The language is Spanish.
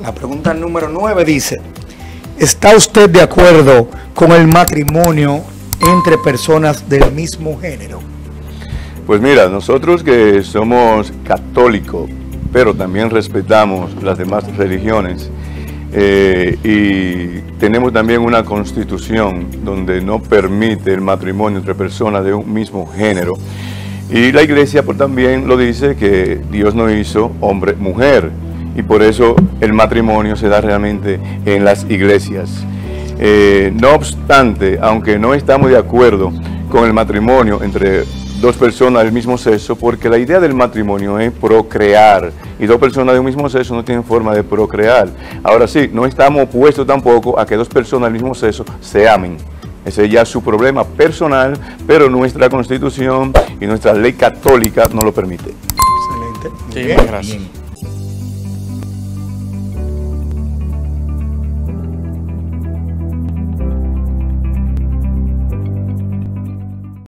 La pregunta número 9 dice, ¿está usted de acuerdo con el matrimonio entre personas del mismo género? Pues mira, nosotros que somos católicos, pero también respetamos las demás religiones, eh, y tenemos también una constitución donde no permite el matrimonio entre personas de un mismo género. Y la iglesia pues, también lo dice que Dios no hizo hombre-mujer y por eso el matrimonio se da realmente en las iglesias. Eh, no obstante, aunque no estamos de acuerdo con el matrimonio entre dos personas del mismo sexo, porque la idea del matrimonio es procrear, y dos personas del mismo sexo no tienen forma de procrear. Ahora sí, no estamos opuestos tampoco a que dos personas del mismo sexo se amen. Ese ya es su problema personal, pero nuestra constitución y nuestra ley católica no lo permite. Excelente. Muy Sí, bien. gracias.